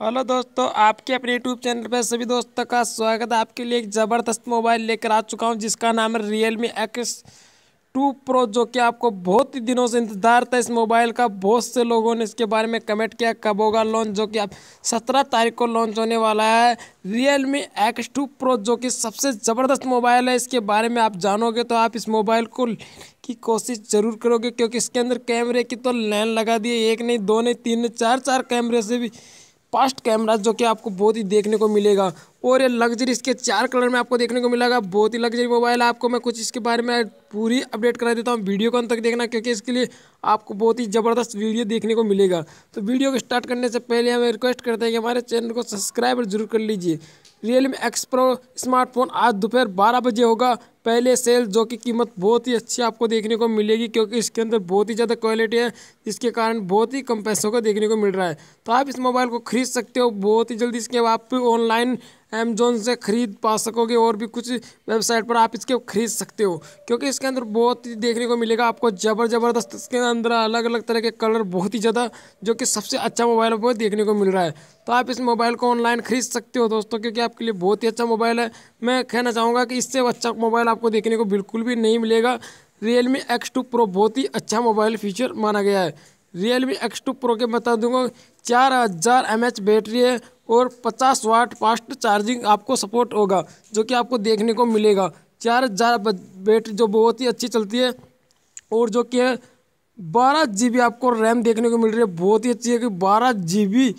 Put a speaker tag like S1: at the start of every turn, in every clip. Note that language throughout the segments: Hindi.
S1: हेलो दोस्तों, आपके अपने यूट्यूब चैनल पर सभी दोस्तों का स्वागत है। आपके लिए एक ज़बरदस्त मोबाइल लेकर आ चुका हूँ, जिसका नाम है Realme X two Pro जो कि आपको बहुत ही दिनों से इंतज़ार था इस मोबाइल का। बहुत से लोगों ने इसके बारे में कमेंट किया, कब होगा लॉन्च जो कि आप सत्रह तारीख को लॉन्च होने वाला है। Realme X two Pro जो कि सबसे ज़बरदस्त मोबाइल है, इसके बारे में आप जानोगे तो आप इस मोबाइल को की कोशिश ज़रूर करोगे, क्योंकि इसके अंदर कैमरे की तो लाइन लगा दी एक नहीं, दो नहीं, तीन नहीं, चार चार कैमरे से भी फास्ट कैमरा जो कि आपको बहुत ही देखने को मिलेगा। और ये लग्जरी इसके चार कलर में आपको देखने को मिलेगा। बहुत ही लग्जरी मोबाइल है आपको। मैं कुछ इसके बारे में पूरी अपडेट करा देता हूँ। वीडियो को अंत तक देखना, क्योंकि इसके लिए आपको बहुत ही ज़बरदस्त वीडियो देखने को मिलेगा। तो वीडियो को स्टार्ट करने से पहले हमें रिक्वेस्ट करते हैं कि हमारे चैनल को सब्सक्राइब ज़रूर कर लीजिए। रियलमी एक्स प्रो स्मार्टफ़ोन आज दोपहर बारह बजे होगा। पहले सेल जो कि कीमत बहुत ही अच्छी आपको देखने को मिलेगी, क्योंकि इसके अंदर बहुत ही ज़्यादा क्वालिटी है, जिसके कारण बहुत ही कम पैसों का देखने को मिल रहा है। तो आप इस मोबाइल को खरीद सकते हो। बहुत ही जल्दी इसके आप ऑनलाइन अमेजोन से ख़रीद पा सकोगे और भी कुछ वेबसाइट पर आप इसके खरीद सकते हो। क्योंकि इसके अंदर बहुत ही देखने को मिलेगा आपको जबर ज़बरदस्त इसके अंदर अलग अलग तरह के कलर बहुत ही ज़्यादा, जो कि सबसे अच्छा मोबाइल वो देखने को मिल रहा है। तो आप इस मोबाइल को ऑनलाइन खरीद सकते हो दोस्तों, क्योंकि आपके लिए बहुत ही अच्छा मोबाइल है। मैं कहना चाहूँगा कि इससे अच्छा मोबाइल आपको देखने को बिल्कुल भी नहीं मिलेगा। Realme X two Pro बहुत ही अच्छा मोबाइल फीचर माना गया है। Realme X two pro के बता दूँगा, चार हज़ार एम एच बैटरी है और पचास वाट फास्ट चार्जिंग आपको सपोर्ट होगा, जो कि आपको देखने को मिलेगा। चार हज़ार बैटरी जो बहुत ही अच्छी चलती है और जो कि है, बारह जी बी आपको रैम देखने को मिल रही है, बहुत ही अच्छी है कि बारह जी बी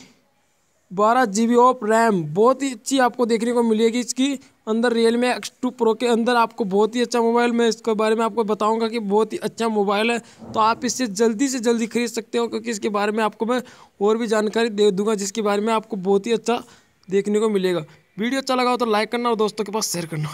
S1: बारह जी बी ऑफ़ रैम बहुत ही अच्छी आपको देखने को मिलेगी इसकी। अंदर Realme X two pro के अंदर आपको बहुत ही अच्छा मोबाइल मैं इसके बारे में आपको बताऊँगा कि बहुत ही अच्छा मोबाइल है। तो आप इससे जल्दी से जल्दी खरीद सकते हो, क्योंकि इसके बारे में आपको मैं और भी जानकारी दे दूँगा, जिसके बारे में आपको बहुत ही अच्छा देखने को मिलेगा। वीडियो अच्छा लगा हो तो लाइक करना और दोस्तों के पास शेयर करना।